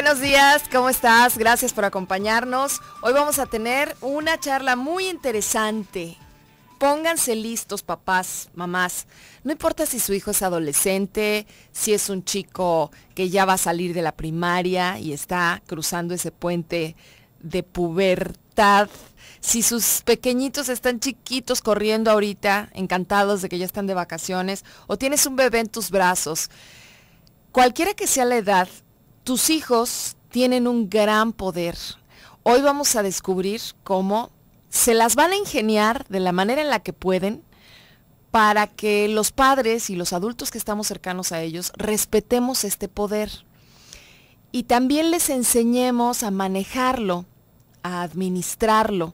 Buenos días, ¿cómo estás? Gracias por acompañarnos. Hoy vamos a tener una charla muy interesante. Pónganse listos, papás, mamás. No importa si su hijo es adolescente, si es un chico que ya va a salir de la primaria y está cruzando ese puente de pubertad, si sus pequeñitos están chiquitos corriendo ahorita, encantados de que ya están de vacaciones, o tienes un bebé en tus brazos. Cualquiera que sea la edad, tus hijos tienen un gran poder. Hoy vamos a descubrir cómo se las van a ingeniar de la manera en la que pueden para que los padres y los adultos que estamos cercanos a ellos respetemos este poder y también les enseñemos a manejarlo, a administrarlo.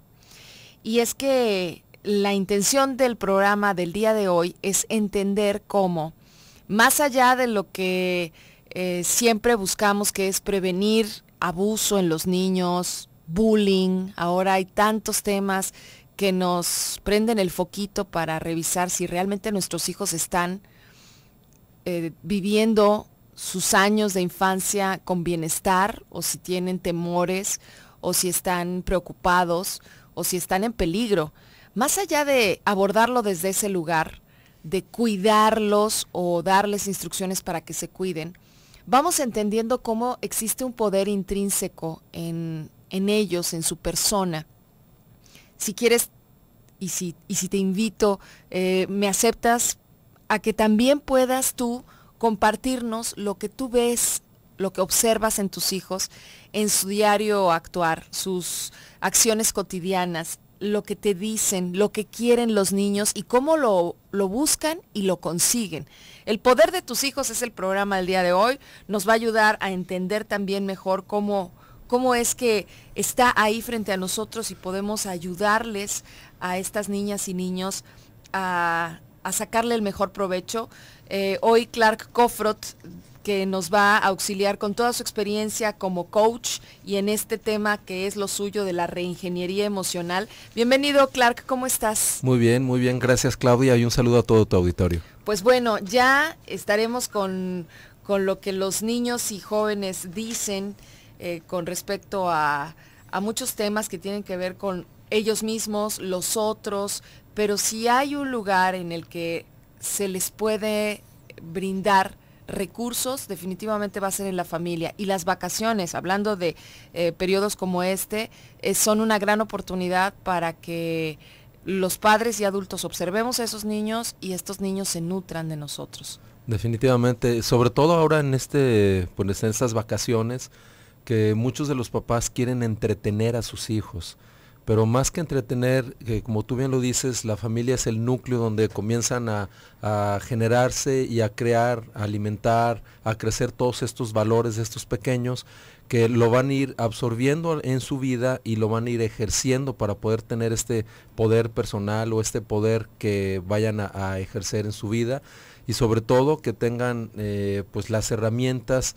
Y es que la intención del programa del día de hoy es entender cómo, más allá de lo que eh, siempre buscamos que es prevenir abuso en los niños, bullying, ahora hay tantos temas que nos prenden el foquito para revisar si realmente nuestros hijos están eh, viviendo sus años de infancia con bienestar o si tienen temores o si están preocupados o si están en peligro. Más allá de abordarlo desde ese lugar, de cuidarlos o darles instrucciones para que se cuiden, vamos entendiendo cómo existe un poder intrínseco en, ellos, en su persona. Si quieres, y si, y si te invito, eh, me aceptas a que también puedas tú compartirnos lo que tú ves, lo que observas en tus hijos, en su diario actuar, sus acciones cotidianas, lo que te dicen, lo que quieren los niños y cómo lo, lo, buscan y lo consiguen. El poder de tus hijos es el programa del día de hoy. Nos va a ayudar a entender también mejor cómo, cómo es que está ahí frente a nosotros y podemos ayudarles a estas niñas y niños a, a sacarle el mejor provecho. Eh, hoy Clark Kofrot que nos va a auxiliar con toda su experiencia como coach y en este tema que es lo suyo de la reingeniería emocional. Bienvenido Clark, ¿cómo estás? Muy bien, muy bien, gracias Claudia y un saludo a todo tu auditorio. Pues bueno, ya estaremos con, lo que los niños y jóvenes dicen eh, con respecto a, a muchos temas que tienen que ver con ellos mismos, los otros, pero si hay un lugar en el que se les puede brindar recursos definitivamente va a ser en la familia. Y las vacaciones, hablando de eh, periodos como este, eh, son una gran oportunidad para que los padres y adultos observemos a esos niños y estos niños se nutran de nosotros. Definitivamente, sobre todo ahora en este, pues en estas vacaciones, que muchos de los papás quieren entretener a sus hijos pero más que entretener, como tú bien lo dices, la familia es el núcleo donde comienzan a, generarse y a crear, a alimentar, a crecer todos estos valores estos pequeños que lo van a ir absorbiendo en su vida y lo van a ir ejerciendo para poder tener este poder personal o este poder que vayan a, ejercer en su vida. Y sobre todo que tengan eh, pues las herramientas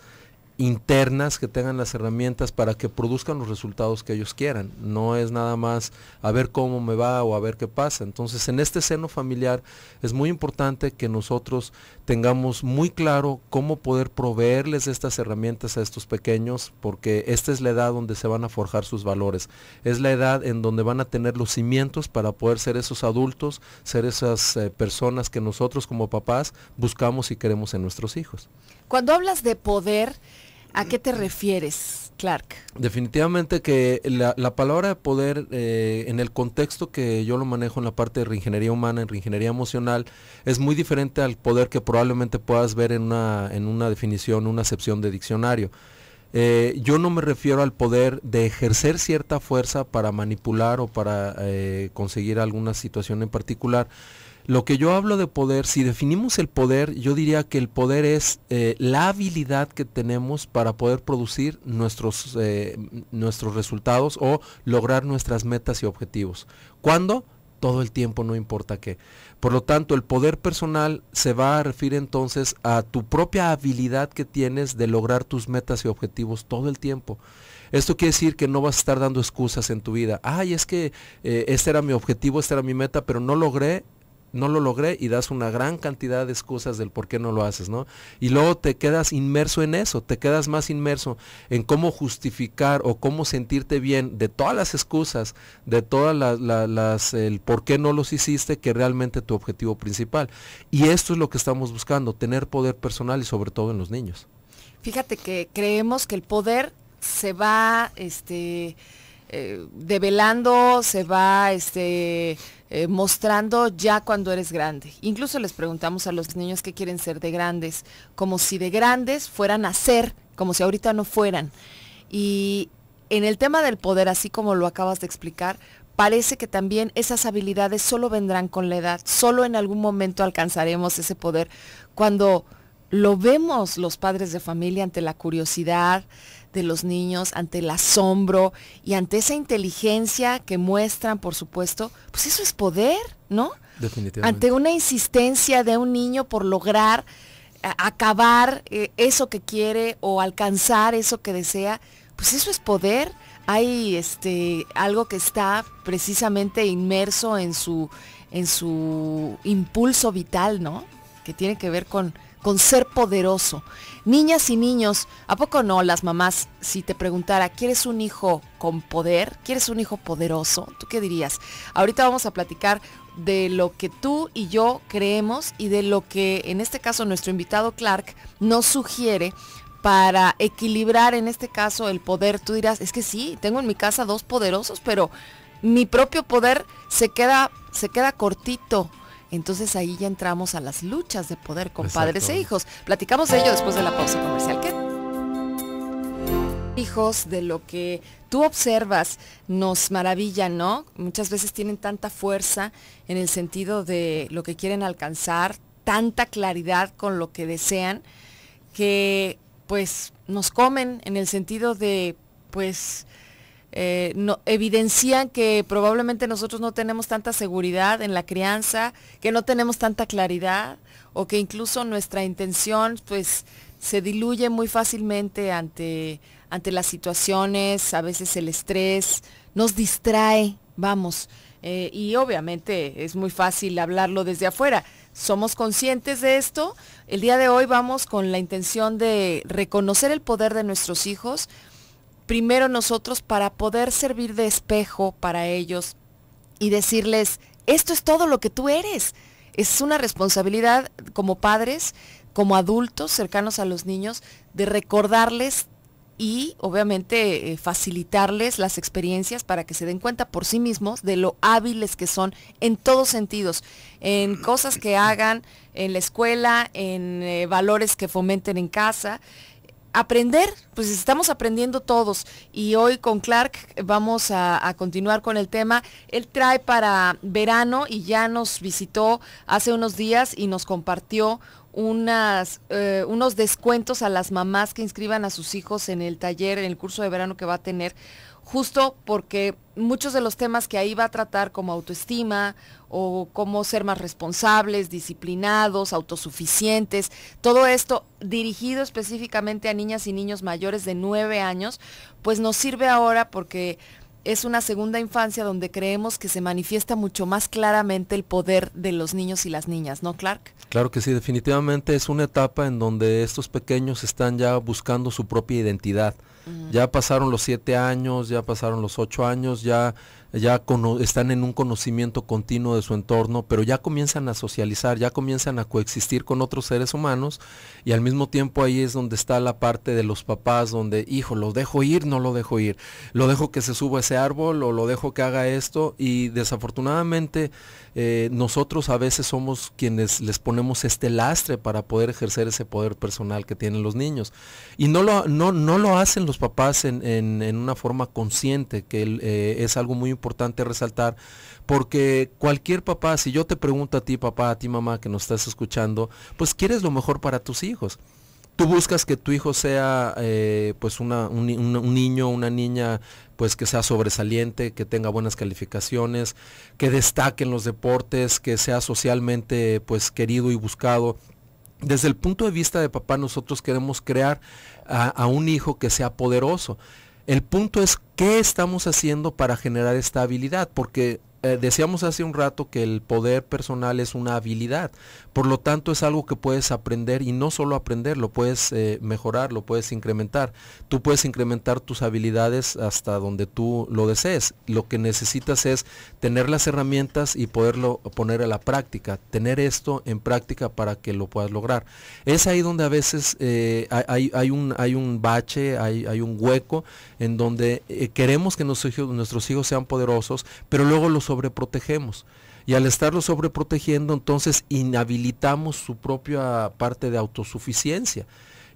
internas que tengan las herramientas para que produzcan los resultados que ellos quieran. No es nada más a ver cómo me va o a ver qué pasa. Entonces, en este seno familiar es muy importante que nosotros tengamos muy claro cómo poder proveerles estas herramientas a estos pequeños, porque esta es la edad donde se van a forjar sus valores. Es la edad en donde van a tener los cimientos para poder ser esos adultos, ser esas eh, personas que nosotros como papás buscamos y queremos en nuestros hijos. Cuando hablas de poder, ¿A qué te refieres, Clark? Definitivamente que la, palabra de poder eh, en el contexto que yo lo manejo en la parte de reingeniería humana, en reingeniería emocional, es muy diferente al poder que probablemente puedas ver en una, en una definición, una acepción de diccionario. Eh, yo no me refiero al poder de ejercer cierta fuerza para manipular o para eh, conseguir alguna situación en particular, lo que yo hablo de poder, si definimos el poder, yo diría que el poder es eh, la habilidad que tenemos para poder producir nuestros, eh, nuestros resultados o lograr nuestras metas y objetivos. ¿Cuándo? Todo el tiempo, no importa qué. Por lo tanto, el poder personal se va a referir entonces a tu propia habilidad que tienes de lograr tus metas y objetivos todo el tiempo. Esto quiere decir que no vas a estar dando excusas en tu vida. Ay, es que eh, este era mi objetivo, esta era mi meta, pero no logré no lo logré y das una gran cantidad de excusas del por qué no lo haces, ¿no? Y luego te quedas inmerso en eso, te quedas más inmerso en cómo justificar o cómo sentirte bien de todas las excusas, de todas las, el por qué no los hiciste, que realmente tu objetivo principal. Y esto es lo que estamos buscando, tener poder personal y sobre todo en los niños. Fíjate que creemos que el poder se va, este, eh, develando, se va, este, eh, mostrando ya cuando eres grande. Incluso les preguntamos a los niños qué quieren ser de grandes, como si de grandes fueran a ser, como si ahorita no fueran. Y en el tema del poder, así como lo acabas de explicar, parece que también esas habilidades solo vendrán con la edad, solo en algún momento alcanzaremos ese poder cuando lo vemos los padres de familia ante la curiosidad, de los niños, ante el asombro y ante esa inteligencia que muestran, por supuesto, pues eso es poder, ¿no? Definitivamente. Ante una insistencia de un niño por lograr acabar eh, eso que quiere o alcanzar eso que desea, pues eso es poder. Hay este algo que está precisamente inmerso en su en su impulso vital, ¿no? Que tiene que ver con con ser poderoso. Niñas y niños, ¿a poco no las mamás, si te preguntara, ¿quieres un hijo con poder? ¿Quieres un hijo poderoso? ¿Tú qué dirías? Ahorita vamos a platicar de lo que tú y yo creemos y de lo que en este caso nuestro invitado Clark nos sugiere para equilibrar en este caso el poder. Tú dirás, es que sí, tengo en mi casa dos poderosos, pero mi propio poder se queda, se queda cortito entonces ahí ya entramos a las luchas de poder con padres e hijos. Platicamos de ello después de la pausa comercial. ¿Qué? Hijos de lo que tú observas nos maravilla, ¿no? Muchas veces tienen tanta fuerza en el sentido de lo que quieren alcanzar, tanta claridad con lo que desean, que pues nos comen en el sentido de pues eh, no, evidencian que probablemente nosotros no tenemos tanta seguridad en la crianza, que no tenemos tanta claridad o que incluso nuestra intención pues se diluye muy fácilmente ante, ante las situaciones, a veces el estrés, nos distrae, vamos. Eh, y obviamente es muy fácil hablarlo desde afuera. Somos conscientes de esto. El día de hoy vamos con la intención de reconocer el poder de nuestros hijos, primero nosotros para poder servir de espejo para ellos y decirles, esto es todo lo que tú eres. Es una responsabilidad como padres, como adultos cercanos a los niños, de recordarles y obviamente eh, facilitarles las experiencias para que se den cuenta por sí mismos de lo hábiles que son en todos sentidos, en cosas que hagan en la escuela, en eh, valores que fomenten en casa aprender, pues estamos aprendiendo todos. Y hoy con Clark vamos a, continuar con el tema. Él trae para verano y ya nos visitó hace unos días y nos compartió unas, eh, unos descuentos a las mamás que inscriban a sus hijos en el taller, en el curso de verano que va a tener justo porque muchos de los temas que ahí va a tratar como autoestima o cómo ser más responsables, disciplinados, autosuficientes, todo esto dirigido específicamente a niñas y niños mayores de nueve años, pues nos sirve ahora porque es una segunda infancia donde creemos que se manifiesta mucho más claramente el poder de los niños y las niñas, ¿no, Clark? Claro que sí, definitivamente es una etapa en donde estos pequeños están ya buscando su propia identidad. Ya pasaron los siete años, ya pasaron los ocho años, ya ya están en un conocimiento continuo de su entorno, pero ya comienzan a socializar, ya comienzan a coexistir con otros seres humanos y al mismo tiempo ahí es donde está la parte de los papás, donde, hijo, lo dejo ir, no lo dejo ir, lo dejo que se suba a ese árbol o lo dejo que haga esto y desafortunadamente eh, nosotros a veces somos quienes les ponemos este lastre para poder ejercer ese poder personal que tienen los niños. Y no lo, no, no lo hacen los papás en, en, una forma consciente, que eh, es algo muy importante resaltar, porque cualquier papá, si yo te pregunto a ti papá, a ti mamá que nos estás escuchando, pues quieres lo mejor para tus hijos. Tú buscas que tu hijo sea eh, pues un, niño, una niña pues que sea sobresaliente, que tenga buenas calificaciones, que destaque en los deportes, que sea socialmente pues querido y buscado. Desde el punto de vista de papá nosotros queremos crear a un hijo que sea poderoso. El punto es qué estamos haciendo para generar esta habilidad, porque eh, decíamos hace un rato que el poder personal es una habilidad, por lo tanto es algo que puedes aprender y no solo aprender, lo puedes eh, mejorar, lo puedes incrementar. Tú puedes incrementar tus habilidades hasta donde tú lo desees. Lo que necesitas es tener las herramientas y poderlo poner a la práctica, tener esto en práctica para que lo puedas lograr. Es ahí donde a veces eh, hay, un, hay un bache, hay, hay un hueco en donde queremos que nuestros hijos, nuestros hijos sean poderosos, pero luego los sobreprotegemos. Y al estarlo sobreprotegiendo, entonces inhabilitamos su propia parte de autosuficiencia.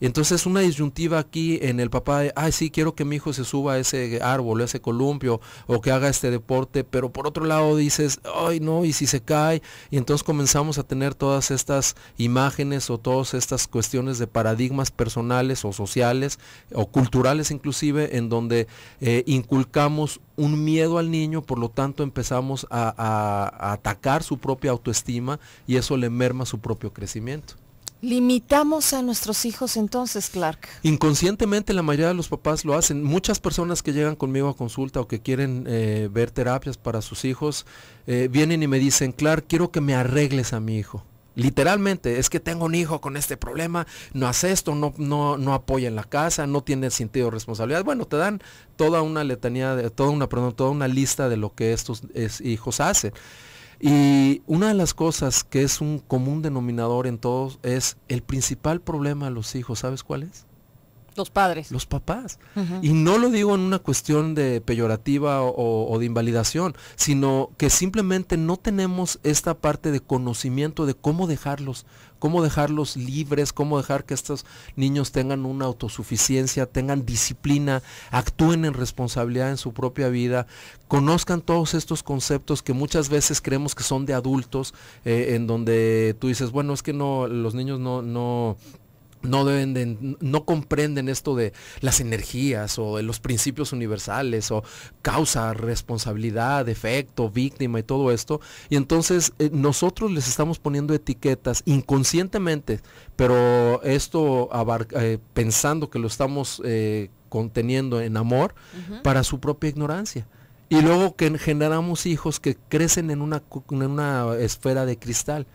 Entonces una disyuntiva aquí en el papá de, ay sí, quiero que mi hijo se suba a ese árbol, a ese columpio, o que haga este deporte, pero por otro lado dices, ay no, y si se cae, y entonces comenzamos a tener todas estas imágenes o todas estas cuestiones de paradigmas personales o sociales o culturales inclusive, en donde eh, inculcamos un miedo al niño, por lo tanto empezamos a atacar su propia autoestima y eso le merma su propio crecimiento. ¿Limitamos a nuestros hijos entonces, Clark? Inconscientemente la mayoría de los papás lo hacen. Muchas personas que llegan conmigo a consulta o que quieren eh, ver terapias para sus hijos, eh, vienen y me dicen, Clark, quiero que me arregles a mi hijo. Literalmente, es que tengo un hijo con este problema, no hace esto, no, no, no apoya en la casa, no tiene sentido de responsabilidad. Bueno, te dan toda una letanía, de, toda una, perdón, toda una lista de lo que estos hijos hacen. Y una de las cosas que es un común denominador en todos es el principal problema de los hijos, ¿sabes cuál es? Los padres. Los papás. Y no lo digo en una cuestión de peyorativa o, de invalidación, sino que simplemente no tenemos esta parte de conocimiento de cómo dejarlos, cómo dejarlos libres, cómo dejar que estos niños tengan una autosuficiencia, tengan disciplina, actúen en responsabilidad en su propia vida, conozcan todos estos conceptos que muchas veces creemos que son de adultos, eh, en donde tú dices, bueno, es que no, los niños no, no no deben de, no comprenden esto de las energías o de los principios universales o causa, responsabilidad, efecto, víctima y todo esto. Y entonces eh, nosotros les estamos poniendo etiquetas inconscientemente, pero esto eh, pensando que lo estamos eh, conteniendo en amor para su propia ignorancia. Y luego que generamos hijos que crecen en una, en una esfera de cristal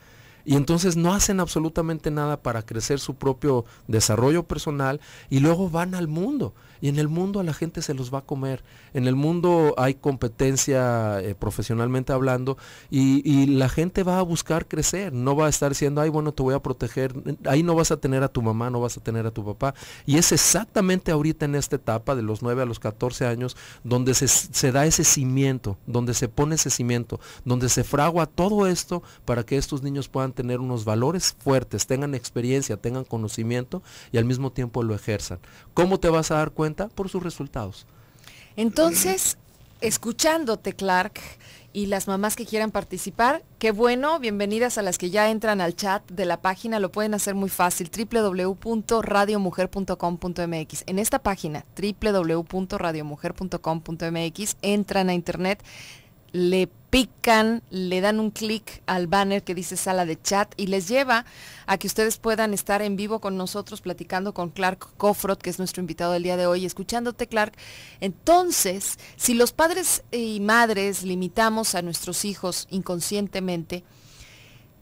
y entonces no hacen absolutamente nada para crecer su propio desarrollo personal y luego van al mundo. Y en el mundo a la gente se los va a comer. En el mundo hay competencia eh, profesionalmente hablando y, la gente va a buscar crecer. No va a estar diciendo, ay, bueno, te voy a proteger. Ahí no vas a tener a tu mamá, no vas a tener a tu papá. Y es exactamente ahorita en esta etapa de los 9 a los 14 años donde se, se da ese cimiento, donde se pone ese cimiento, donde se fragua todo esto para que estos niños puedan tener unos valores fuertes, tengan experiencia, tengan conocimiento y al mismo tiempo lo ejerzan. ¿Cómo te vas a dar cuenta? Por sus resultados. Entonces, escuchándote, Clark, y las mamás que quieran participar, qué bueno, bienvenidas a las que ya entran al chat de la página, lo pueden hacer muy fácil, www.radiomujer.com.mx. En esta página, www.radiomujer.com.mx, entran a internet, le pican, le dan un clic al banner que dice sala de chat y les lleva a que ustedes puedan estar en vivo con nosotros platicando con Clark Kofrod, que es nuestro invitado del día de hoy, escuchándote Clark. Entonces, si los padres y madres limitamos a nuestros hijos inconscientemente,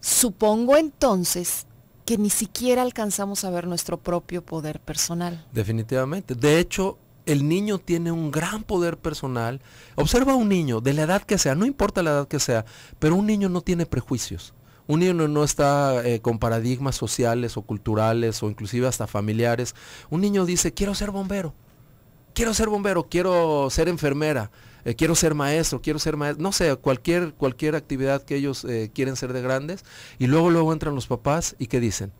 supongo entonces que ni siquiera alcanzamos a ver nuestro propio poder personal. Definitivamente. De hecho, el niño tiene un gran poder personal. Observa a un niño, de la edad que sea, no importa la edad que sea, pero un niño no tiene prejuicios. Un niño no, está eh, con paradigmas sociales o culturales o inclusive hasta familiares. Un niño dice, quiero ser bombero, quiero ser bombero, quiero ser enfermera, eh, quiero ser maestro, quiero ser maestro, no sé, cualquier, cualquier actividad que ellos eh, quieren ser de grandes. Y luego, luego entran los papás y ¿qué dicen?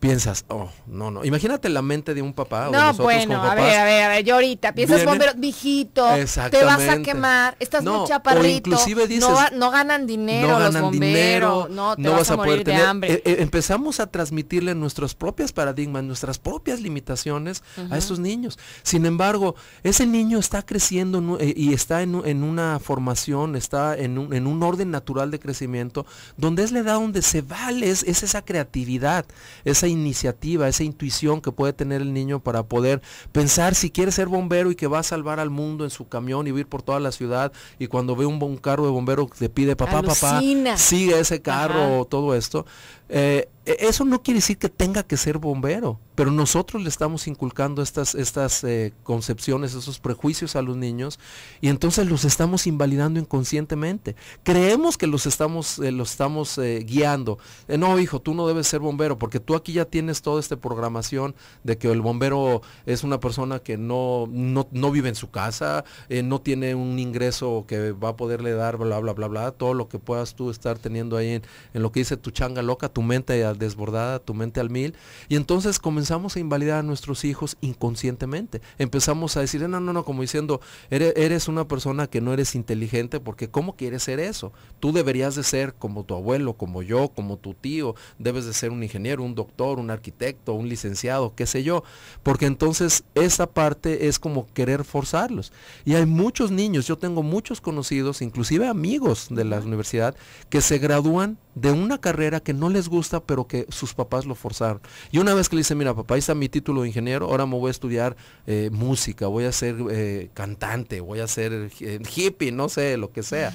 Piensas, oh, no, no. Imagínate la mente de un papá. No, o nosotros bueno, como papás, a ver, a ver, a ver, yo ahorita piensas bombero, viejito, te vas a quemar, estás muy chaparrito, inclusive dices, no, no, ganan dinero no ganan los bomberos, dinero, no, te vas, a, morir de hambre. Eh, eh, empezamos a transmitirle nuestros propios paradigmas, nuestras propias limitaciones a esos niños. Sin embargo, ese niño está creciendo eh, y está en, en una formación, está en un, en un, orden natural de crecimiento, donde es la edad donde se vale, es, es esa creatividad, esa iniciativa, esa intuición que puede tener el niño para poder pensar si quiere ser bombero y que va a salvar al mundo en su camión y ir por toda la ciudad y cuando ve un, un carro de bombero le pide papá, papá, sigue ese carro, o todo esto. Eh, eso no quiere decir que tenga que ser bombero, pero nosotros le estamos inculcando estas, estas eh, concepciones, esos prejuicios a los niños y entonces los estamos invalidando inconscientemente. Creemos que los estamos, eh, los estamos guiando. no, hijo, tú no debes ser bombero porque tú aquí ya tienes toda esta programación de que el bombero es una persona que no, no, no vive en su casa, no tiene un ingreso que va a poderle dar, bla, bla, bla, bla, todo lo que puedas tú estar teniendo ahí en, en lo que dice tu changa loca, tu mente desbordada, tu mente al mil. Y entonces comenzamos a invalidar a nuestros hijos inconscientemente. Empezamos a decir, no, no, no, como diciendo, eres, eres una persona que no eres inteligente porque ¿cómo quieres ser eso? Tú deberías de ser como tu abuelo, como yo, como tu tío. Debes de ser un ingeniero, un doctor, un arquitecto, un licenciado, qué sé yo. Porque entonces esa parte es como querer forzarlos. Y hay muchos niños, yo tengo muchos conocidos, inclusive amigos de la universidad, que se gradúan de una carrera que no les gusta, pero que sus papás lo forzaron. Y una vez que le dice, mira, papá, ahí está mi título de ingeniero, ahora me voy a estudiar eh, música, voy a ser eh, cantante, voy a ser eh, hippie, no sé, lo que sea.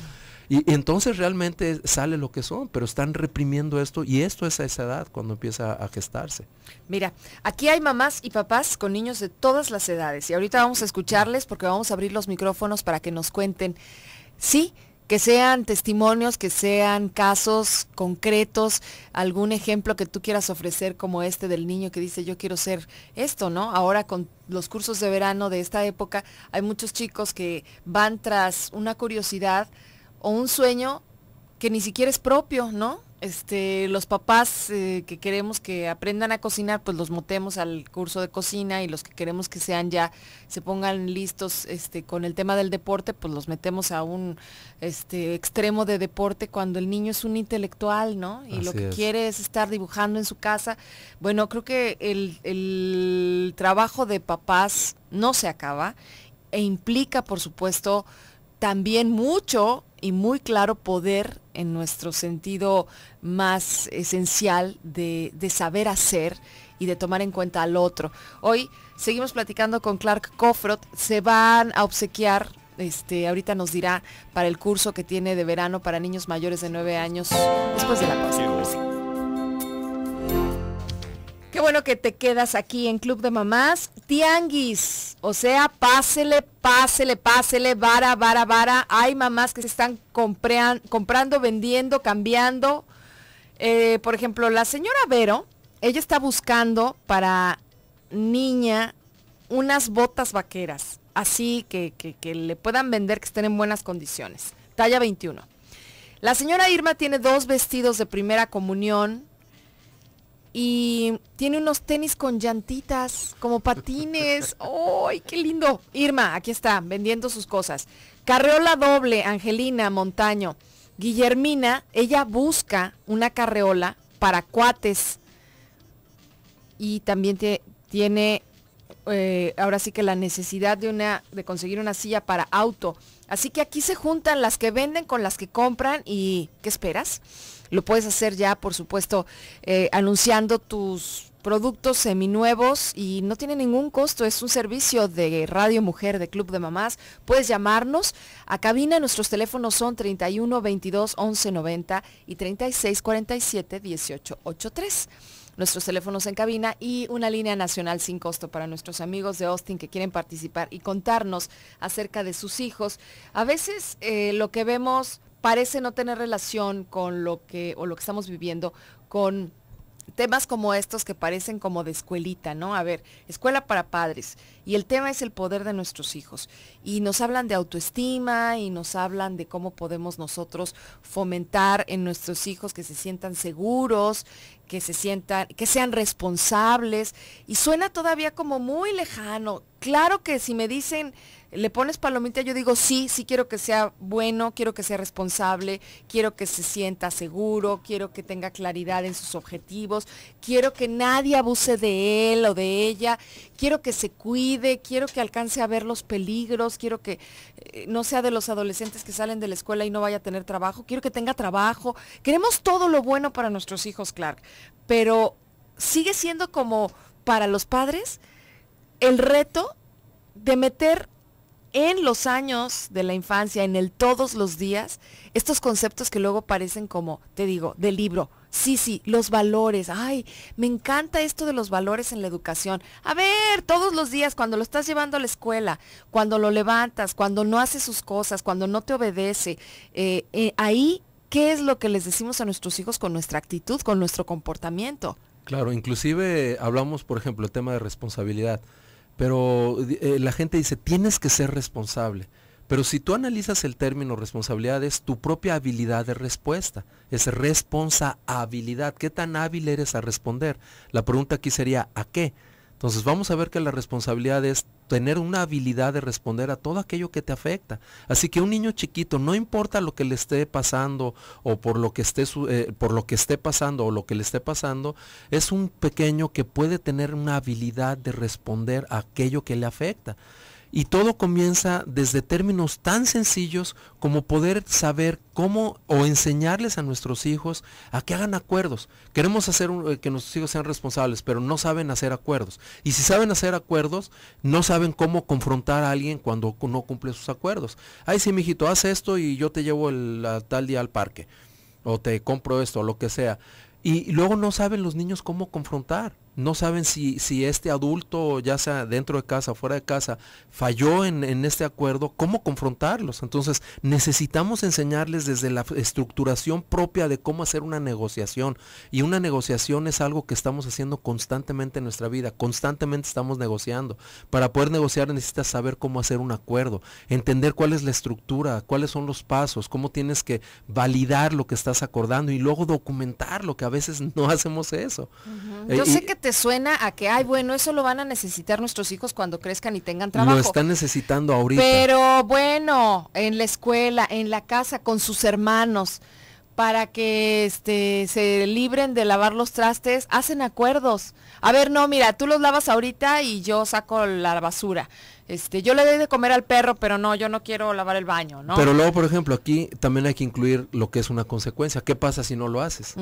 Y, entonces realmente sale lo que son, pero están reprimiendo esto y esto es a esa edad cuando empieza a gestarse. Mira, aquí hay mamás y papás con niños de todas las edades y ahorita vamos a escucharles porque vamos a abrir los micrófonos para que nos cuenten. Sí, que sean testimonios, que sean casos concretos, algún ejemplo que tú quieras ofrecer como este del niño que dice yo quiero ser esto, ¿no? Ahora con los cursos de verano de esta época hay muchos chicos que van tras una curiosidad o un sueño que ni siquiera es propio, ¿no? Este, los papás eh, que queremos que aprendan a cocinar, pues los motemos al curso de cocina y los que queremos que sean ya, se pongan listos este, con el tema del deporte, pues los metemos a un este, extremo de deporte cuando el niño es un intelectual, ¿no? Y lo que quiere es estar dibujando en su casa. Bueno, creo que el, el trabajo de papás no se acaba e implica, por supuesto, también mucho y muy claro poder en nuestro sentido más esencial de, saber hacer y de tomar en cuenta al otro. Hoy seguimos platicando con Clark Kofrot, se van a obsequiar, este, ahorita nos dirá, para el curso que tiene de verano para niños mayores de 9 años después de la pausa. Qué bueno que te quedas aquí en Club de Mamás. Tianguis, o sea, pásele, pásele, pásele, vara, vara, vara. Hay mamás que se están comprando, vendiendo, cambiando. Eh, por ejemplo, la señora Vero, ella está buscando para niña unas botas vaqueras, así que, que le puedan vender, que estén en buenas condiciones. Talla 21. La señora Irma tiene dos vestidos de primera comunión y tiene unos tenis con llantitas, como patines. ¡Ay, qué lindo! Irma, aquí está, vendiendo sus cosas. Carreola doble, Angelina Montaño. Guillermina, ella busca una carreola para cuates. Y también tiene, eh, ahora sí que la necesidad de, una, de conseguir una silla para auto. Así que aquí se juntan las que venden con las que compran y ¿qué esperas? Lo puedes hacer ya, por supuesto, eh, anunciando tus productos seminuevos y no tiene ningún costo, es un servicio de Radio Mujer de Club de Mamás. Puedes llamarnos a cabina, nuestros teléfonos son 31 22 11 90 y 36 47 18 83 nuestros teléfonos en cabina y una línea nacional sin costo para nuestros amigos de Austin que quieren participar y contarnos acerca de sus hijos. A veces eh, lo que vemos parece no tener relación con lo que, o lo que estamos viviendo, con temas como estos que parecen como de escuelita, ¿no? A ver, escuela para padres. Y el tema es el poder de nuestros hijos. Y nos hablan de autoestima y nos hablan de cómo podemos nosotros fomentar en nuestros hijos que se sientan seguros, que se sientan, que sean responsables. Y suena todavía como muy lejano. Claro que si me dicen, le pones palomita, yo digo, sí, sí quiero que sea bueno, quiero que sea responsable, quiero que se sienta seguro, quiero que tenga claridad en sus objetivos, quiero que nadie abuse de él o de ella, quiero que se cuide, quiero que alcance a ver los peligros, quiero que eh, no sea de los adolescentes que salen de la escuela y no vaya a tener trabajo, quiero que tenga trabajo. Queremos todo lo bueno para nuestros hijos, Clark, pero sigue siendo como para los padres el reto de meter en los años de la infancia, en el todos los días, estos conceptos que luego parecen como, te digo, del libro. Sí, sí, los valores. Ay, me encanta esto de los valores en la educación. A ver, todos los días, cuando lo estás llevando a la escuela, cuando lo levantas, cuando no hace sus cosas, cuando no te obedece, eh, eh, ahí, ¿qué es lo que les decimos a nuestros hijos con nuestra actitud, con nuestro comportamiento? Claro, inclusive hablamos, por ejemplo, el tema de responsabilidad. Pero eh, la gente dice, tienes que ser responsable. Pero si tú analizas el término responsabilidad, es tu propia habilidad de respuesta. Es responsabilidad. ¿Qué tan hábil eres a responder? La pregunta aquí sería, ¿a qué? Entonces vamos a ver que la responsabilidad es tener una habilidad de responder a todo aquello que te afecta. Así que un niño chiquito, no importa lo que le esté pasando o por lo que esté, eh, por lo que esté pasando o lo que le esté pasando, es un pequeño que puede tener una habilidad de responder a aquello que le afecta. Y todo comienza desde términos tan sencillos como poder saber cómo o enseñarles a nuestros hijos a que hagan acuerdos. Queremos hacer eh, que nuestros hijos sean responsables, pero no saben hacer acuerdos. Y si saben hacer acuerdos, no saben cómo confrontar a alguien cuando no cumple sus acuerdos. Ay, sí, mijito, haz esto y yo te llevo el, tal día al parque. O te compro esto, o lo que sea. Y luego no saben los niños cómo confrontar no saben si, si este adulto, ya sea dentro de casa o fuera de casa, falló en, en, este acuerdo, cómo confrontarlos. Entonces necesitamos enseñarles desde la estructuración propia de cómo hacer una negociación. Y una negociación es algo que estamos haciendo constantemente en nuestra vida, constantemente estamos negociando. Para poder negociar necesitas saber cómo hacer un acuerdo, entender cuál es la estructura, cuáles son los pasos, cómo tienes que validar lo que estás acordando y luego documentarlo, que a veces no hacemos eso. Yo sé que te suena a que, ay, bueno, eso lo van a necesitar nuestros hijos cuando crezcan y tengan trabajo. Lo están necesitando ahorita. Pero bueno, en la escuela, en la casa, con sus hermanos, para que este, se libren de lavar los trastes, hacen acuerdos. A ver, no, mira, tú los lavas ahorita y yo saco la basura. Este, yo le doy de comer al perro, pero no, yo no quiero lavar el baño, ¿no? Pero luego, por ejemplo, aquí también hay que incluir lo que es una consecuencia. ¿Qué pasa si no lo haces?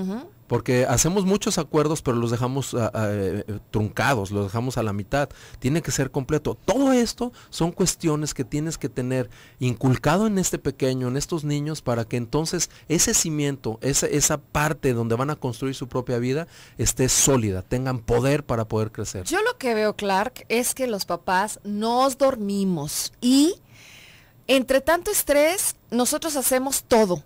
Porque hacemos muchos acuerdos, pero los dejamos ah, ah, eh, truncados, los dejamos a la mitad. Tiene que ser completo. Todo esto son cuestiones que tienes que tener inculcado en este pequeño, en estos niños, para que entonces ese cimiento, esa, esa parte donde van a construir su propia vida, esté sólida, tengan poder para poder crecer. Yo lo que veo, Clark, es que los papás dormimos y entre tanto estrés, nosotros hacemos todo.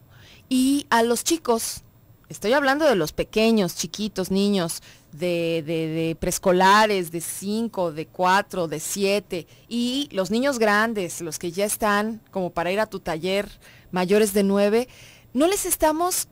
Y a los chicos Estoy hablando de los pequeños, chiquitos, niños de, de, preescolares, de 5, de 4, de 7, y los niños grandes, los que ya están como para ir a tu taller, mayores de 9, no les estamos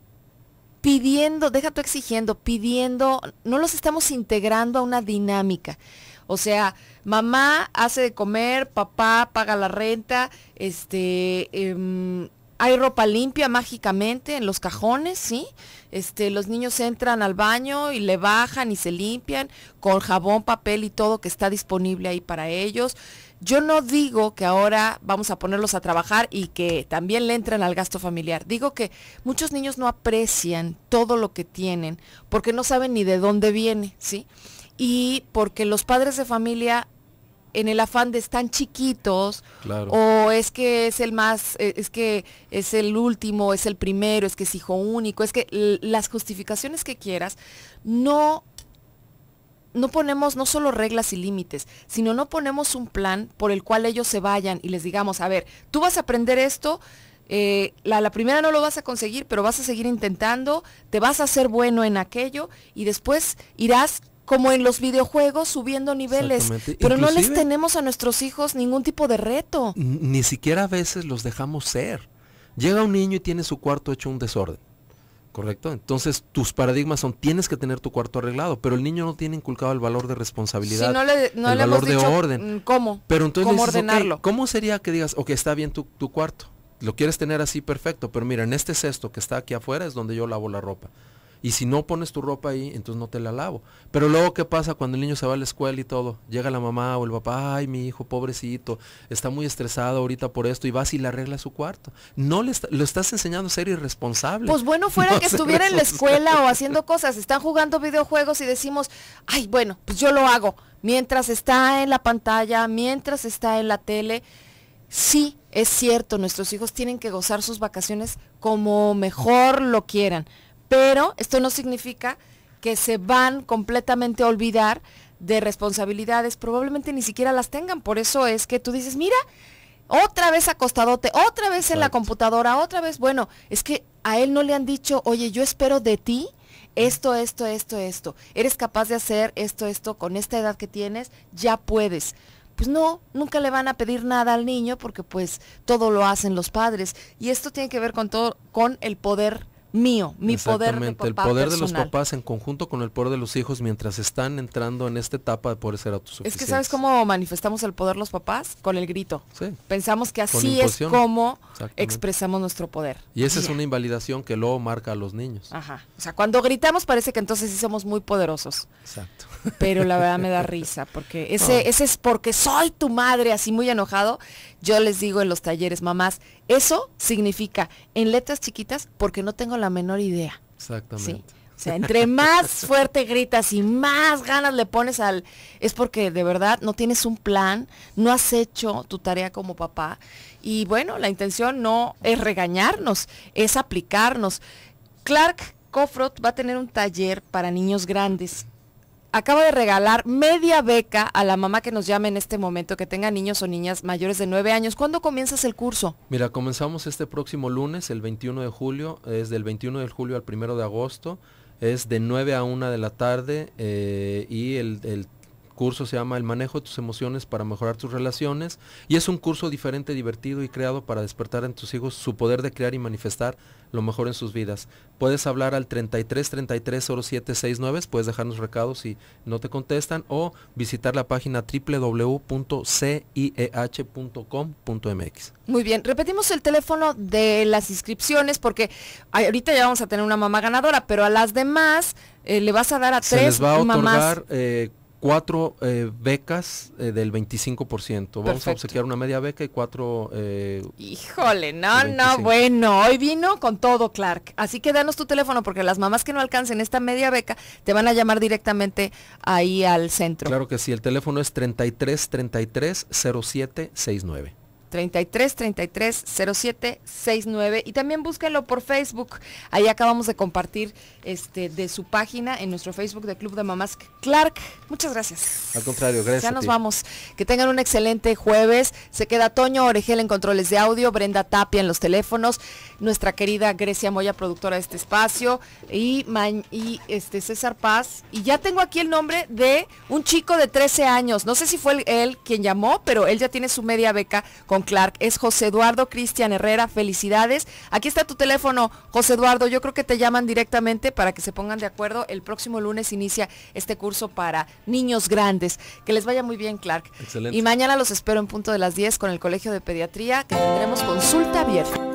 pidiendo, deja tú exigiendo, pidiendo, no los estamos integrando a una dinámica. O sea, mamá hace de comer, papá paga la renta, este, em, hay ropa limpia mágicamente en los cajones, ¿sí? Este, los niños entran al baño y le bajan y se limpian con jabón, papel y todo que está disponible ahí para ellos. Yo no digo que ahora vamos a ponerlos a trabajar y que también le entren al gasto familiar. Digo que muchos niños no aprecian todo lo que tienen porque no saben ni de dónde viene, ¿sí? Y porque los padres de familia en el afán de estar chiquitos o es que es el más eh, es que es el último es el primero es que es hijo único es que las justificaciones que quieras no no ponemos no solo reglas y límites, sino no ponemos un plan por el cual ellos se vayan y les digamos, a ver, tú vas a aprender esto, eh, la, la, primera no lo vas a conseguir, pero vas a seguir intentando, te vas a hacer bueno en aquello y después irás como en los videojuegos subiendo niveles, pero no les tenemos a nuestros hijos ningún tipo de reto. Ni siquiera a veces los dejamos ser. Llega un niño y tiene su cuarto hecho un desorden. ¿Correcto? Entonces tus paradigmas son tienes que tener tu cuarto arreglado, pero el niño no tiene inculcado el valor de responsabilidad, no le, el valor de orden. Mm, ¿Cómo? Pero entonces ¿Cómo ordenarlo? ¿Cómo sería que digas, ok, está bien tu, tu cuarto, lo quieres tener así perfecto, pero mira, en este cesto que está aquí afuera es donde yo lavo la ropa Y si no pones tu ropa ahí, entonces no te la lavo. Pero luego, ¿qué pasa cuando el niño se va a la escuela y todo? Llega la mamá o el papá, ay, mi hijo, pobrecito, está muy estresado ahorita por esto y vas y le arregla su cuarto. No le lo estás enseñando a ser irresponsable. Pues bueno, fuera que estuviera en la escuela o haciendo cosas, están jugando videojuegos y decimos, ay, bueno, pues yo lo hago. Mientras está en la pantalla, mientras está en la tele, sí, es cierto, nuestros hijos tienen que gozar sus vacaciones como mejor lo quieran, pero esto no significa que se van completamente a olvidar de responsabilidades, probablemente ni siquiera las tengan, por eso es que tú dices, mira, otra vez acostadote, otra vez en la computadora, otra vez, bueno, es que a él no le han dicho, oye, yo espero de ti esto, esto, esto, esto. Eres capaz de hacer esto, esto, con esta edad que tienes, ya puedes. Pues no, nunca le van a pedir nada al niño porque pues todo lo hacen los padres. Y esto tiene que ver con todo, con el poder mío, mi poder de papá el poder de los papás en conjunto con el poder de los hijos mientras están entrando en esta etapa de poder ser autosuficientes. Es que ¿sabes cómo manifestamos el poder los papás? Con el grito. Sí. Pensamos que así es como expresamos nuestro poder. Y esa es una invalidación que luego marca a los niños. Ajá. O sea, cuando gritamos parece que entonces sí somos muy poderosos. Exacto. Pero la verdad me da risa porque ese, ese es porque soy tu madre, así muy enojado. Yo les digo en los talleres, mamás, eso significa en letras chiquitas porque no tengo la menor idea. Exactamente. O sea, entre más fuerte gritas y más ganas le pones al... Es porque de verdad no tienes un plan, no has hecho tu tarea como papá. Y bueno, la intención no es regañarnos, es aplicarnos. Clark Kofrot va a tener un taller para niños grandes acaba de regalar media beca a la mamá que nos llame en este momento, que tenga niños o niñas mayores de 9 años. ¿Cuándo comienzas el curso? Mira, comenzamos este próximo lunes, el 21 de julio, es del 21 de julio al 1 de agosto, es de 9 a 1 de la tarde eh, y el, el curso se llama El manejo de tus emociones para mejorar tus relaciones y es un curso diferente, divertido y creado para despertar en tus hijos su poder de crear y manifestar lo mejor en sus vidas. Puedes hablar al 33 33 0769, puedes dejarnos recados si no te contestan o visitar la página www.cieh.com.mx. Muy bien, repetimos el teléfono de las inscripciones porque ahorita ya vamos a tener una mamá ganadora, pero a las demás eh, le vas a dar a tres les va a otorgar, eh, cuatro eh, becas eh, del 25%. Vamos a obsequiar una media beca y cuatro... Eh, Híjole, no, no, bueno, hoy vino con todo, Clark. Así que danos tu teléfono porque las mamás que no alcancen esta media beca te van a llamar directamente ahí al centro. Claro que sí, el teléfono es 33 33 07 69. 33 33 07 69 y también búsquenlo por Facebook. Ahí acabamos de compartir este de su página en nuestro Facebook de Club de Mamás Clark. Muchas gracias. Al contrario, gracias. Ya nos vamos. Que tengan un excelente jueves. Se queda Toño Oregel en controles de audio, Brenda Tapia en los teléfonos, nuestra querida Grecia Moya, productora de este espacio, y, y este César Paz. Y ya tengo aquí el nombre de un chico de 13 años. No sé si fue él quien llamó, pero él ya tiene su media beca con Clark. Es José Eduardo Cristian Herrera. Felicidades. Aquí está tu teléfono, José Eduardo. Yo creo que te llaman directamente para que se pongan de acuerdo. El próximo lunes inicia este curso para niños grandes. Que les vaya muy bien, Clark. Excelente. Y mañana los espero en punto de las 10 con el Colegio de Pediatría, que tendremos consulta abierta.